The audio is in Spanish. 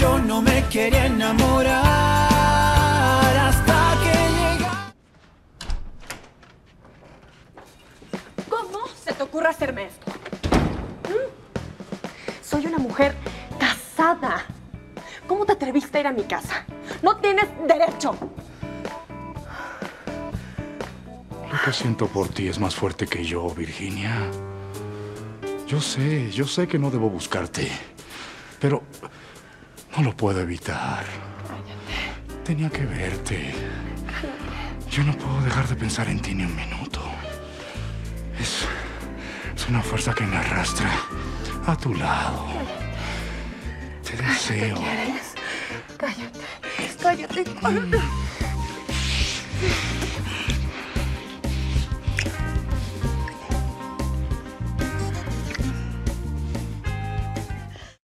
yo no me quería enamorar hasta que llega. ¿Cómo se te ocurre hacerme esto? ¿Mm? Soy una mujer casada. ¿Cómo te atreviste a ir a mi casa? No tienes derecho. Lo que siento por ti es más fuerte que yo, Virginia. Yo sé, yo sé que no debo buscarte, pero no lo puedo evitar. Tenía que verte. Yo no puedo dejar de pensar en ti ni un minuto. Es, es una fuerza que me arrastra a tu lado. Te deseo. ¿Quieres? Cállate, cállate, cállate.